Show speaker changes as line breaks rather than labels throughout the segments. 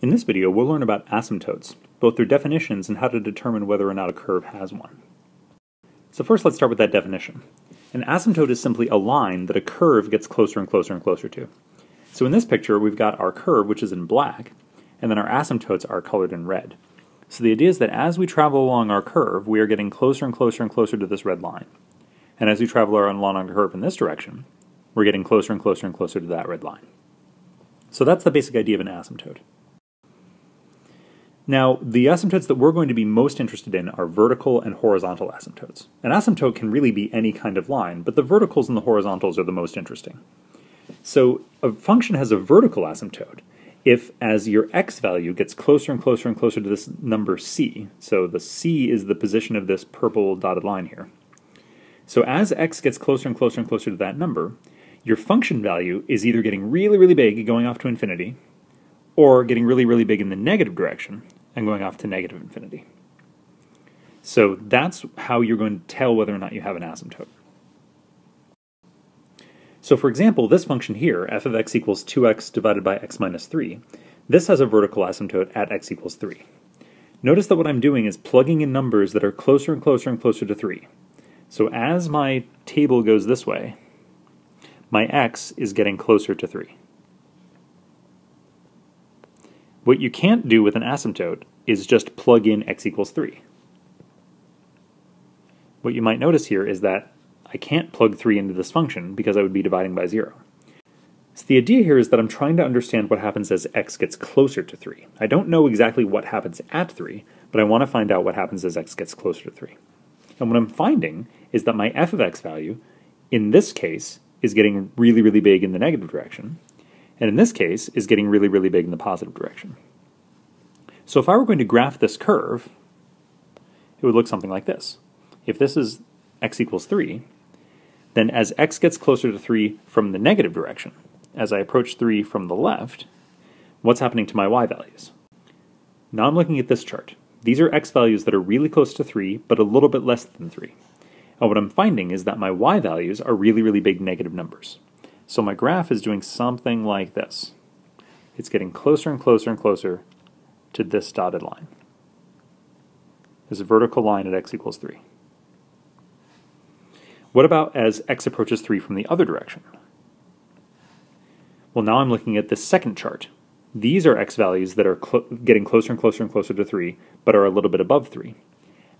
In this video, we'll learn about asymptotes, both their definitions and how to determine whether or not a curve has one. So first let's start with that definition. An asymptote is simply a line that a curve gets closer and closer and closer to. So in this picture, we've got our curve, which is in black, and then our asymptotes are colored in red. So the idea is that as we travel along our curve, we are getting closer and closer and closer to this red line. And as we travel along our curve in this direction, we're getting closer and closer and closer to that red line. So that's the basic idea of an asymptote. Now, the asymptotes that we're going to be most interested in are vertical and horizontal asymptotes. An asymptote can really be any kind of line, but the verticals and the horizontals are the most interesting. So a function has a vertical asymptote if as your x value gets closer and closer and closer to this number c, so the c is the position of this purple dotted line here. So as x gets closer and closer and closer to that number, your function value is either getting really, really big, going off to infinity, or getting really, really big in the negative direction, and going off to negative infinity. So that's how you're going to tell whether or not you have an asymptote. So for example, this function here, f of x equals 2x divided by x minus 3, this has a vertical asymptote at x equals 3. Notice that what I'm doing is plugging in numbers that are closer and closer and closer to 3. So as my table goes this way, my x is getting closer to 3. What you can't do with an asymptote is just plug in x equals 3. What you might notice here is that I can't plug 3 into this function because I would be dividing by 0. So the idea here is that I'm trying to understand what happens as x gets closer to 3. I don't know exactly what happens at 3, but I want to find out what happens as x gets closer to 3. And what I'm finding is that my f of x value, in this case, is getting really, really big in the negative direction, and in this case is getting really, really big in the positive direction. So if I were going to graph this curve, it would look something like this. If this is x equals 3, then as x gets closer to 3 from the negative direction, as I approach 3 from the left, what's happening to my y values? Now I'm looking at this chart. These are x values that are really close to 3, but a little bit less than 3. And what I'm finding is that my y values are really, really big negative numbers. So my graph is doing something like this. It's getting closer and closer and closer to this dotted line. This vertical line at x equals 3. What about as x approaches 3 from the other direction? Well, now I'm looking at this second chart. These are x values that are getting closer and closer and closer to 3, but are a little bit above 3.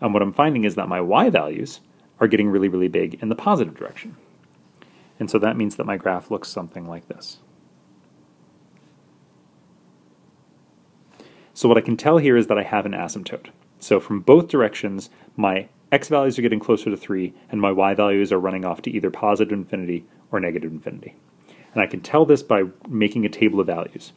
And what I'm finding is that my y values are getting really, really big in the positive direction. And so that means that my graph looks something like this. So what I can tell here is that I have an asymptote. So from both directions, my x values are getting closer to 3, and my y values are running off to either positive infinity or negative infinity. And I can tell this by making a table of values.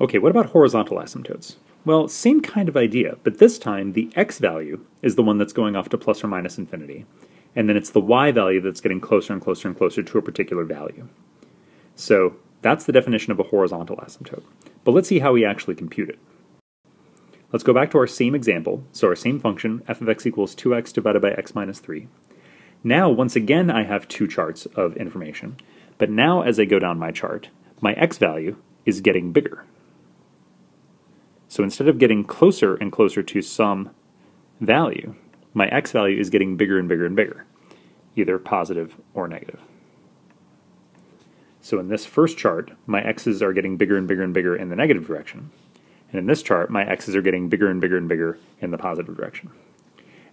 Okay, what about horizontal asymptotes? Well, same kind of idea, but this time the x value is the one that's going off to plus or minus infinity, and then it's the y value that's getting closer and closer and closer to a particular value. So that's the definition of a horizontal asymptote. But let's see how we actually compute it. Let's go back to our same example, so our same function, f of x equals 2x divided by x minus 3. Now, once again, I have two charts of information, but now as I go down my chart, my x value is getting bigger. So instead of getting closer and closer to some value, my x value is getting bigger and bigger and bigger, either positive or negative. So in this first chart, my x's are getting bigger and bigger and bigger in the negative direction. And in this chart, my x's are getting bigger and bigger and bigger in the positive direction.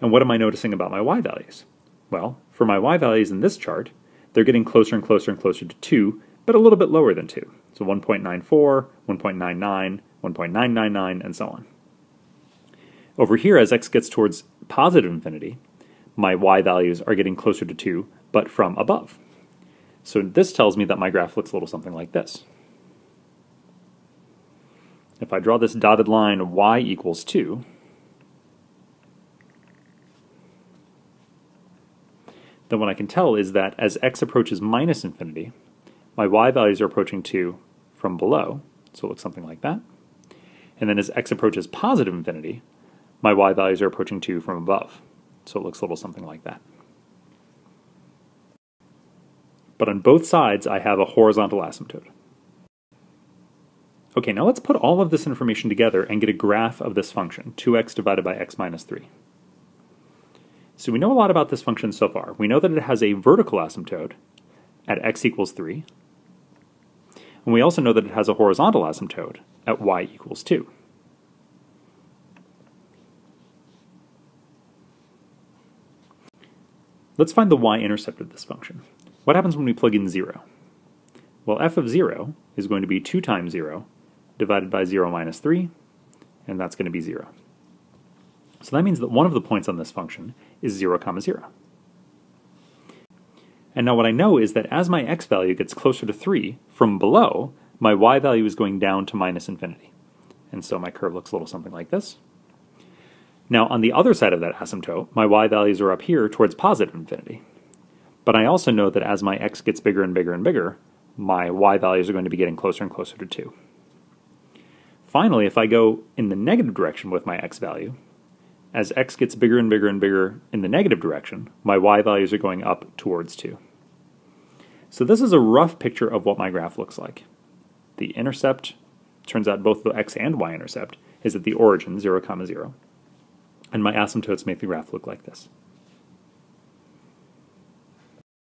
And what am I noticing about my y values? Well, for my y values in this chart, they're getting closer and closer and closer to 2, but a little bit lower than 2. So 1.94, 1.99, 1.999, and so on. Over here, as x gets towards positive infinity, my y values are getting closer to 2, but from above. So this tells me that my graph looks a little something like this. If I draw this dotted line y equals 2, then what I can tell is that as x approaches minus infinity, my y values are approaching 2 from below, so it looks something like that. And then as x approaches positive infinity, my y values are approaching 2 from above. So it looks a little something like that. But on both sides, I have a horizontal asymptote. Okay, now let's put all of this information together and get a graph of this function, 2x divided by x minus 3. So we know a lot about this function so far. We know that it has a vertical asymptote at x equals 3, and we also know that it has a horizontal asymptote at y equals 2. Let's find the y-intercept of this function. What happens when we plug in 0? Well, f of 0 is going to be 2 times 0 divided by 0 minus 3, and that's going to be 0. So that means that one of the points on this function is 0 comma 0. And now what I know is that as my x value gets closer to 3, from below, my y value is going down to minus infinity. And so my curve looks a little something like this. Now, on the other side of that asymptote, my y values are up here towards positive infinity. But I also know that as my x gets bigger and bigger and bigger, my y values are going to be getting closer and closer to 2. Finally, if I go in the negative direction with my x value, as x gets bigger and bigger and bigger in the negative direction, my y values are going up towards 2. So this is a rough picture of what my graph looks like. The intercept, turns out both the x and y intercept, is at the origin, 0, comma 0. And my asymptotes make the graph look like this.